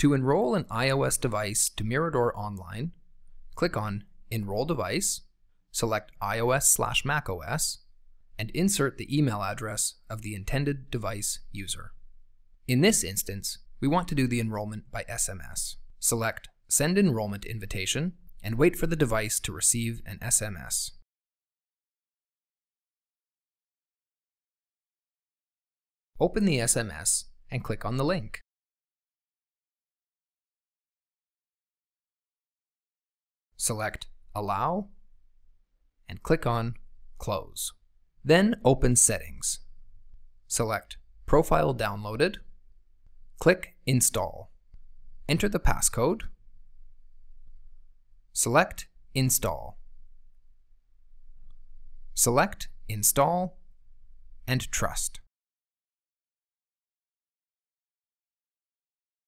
To enroll an iOS device to Miradore Online, click on Enroll Device, select iOS slash macOS, and insert the email address of the intended device user. In this instance, we want to do the enrollment by SMS. Select Send Enrollment Invitation and wait for the device to receive an SMS. Open the SMS and click on the link. Select Allow and click on Close. Then open Settings. Select Profile Downloaded. Click Install. Enter the passcode. Select Install. Select Install and Trust.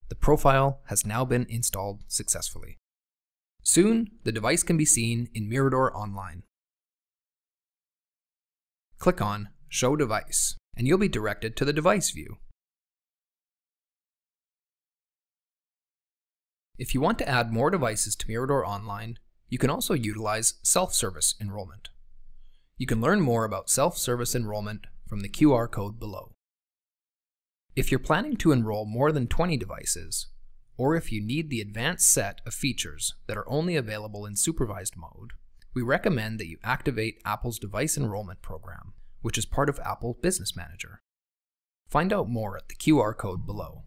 The profile has now been installed successfully. Soon, the device can be seen in Miradore Online. Click on Show Device, and you'll be directed to the device view. If you want to add more devices to Miradore Online, you can also utilize self-service enrollment. You can learn more about self-service enrollment from the QR code below. If you're planning to enroll more than 20 devices, or if you need the advanced set of features that are only available in supervised mode, we recommend that you activate Apple's Device Enrollment Program, which is part of Apple Business Manager. Find out more at the QR code below.